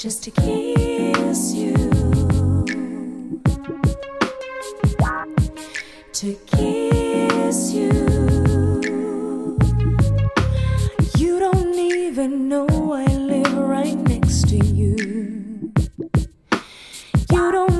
just to kiss you. To kiss you. You don't even know I live right next to you. You don't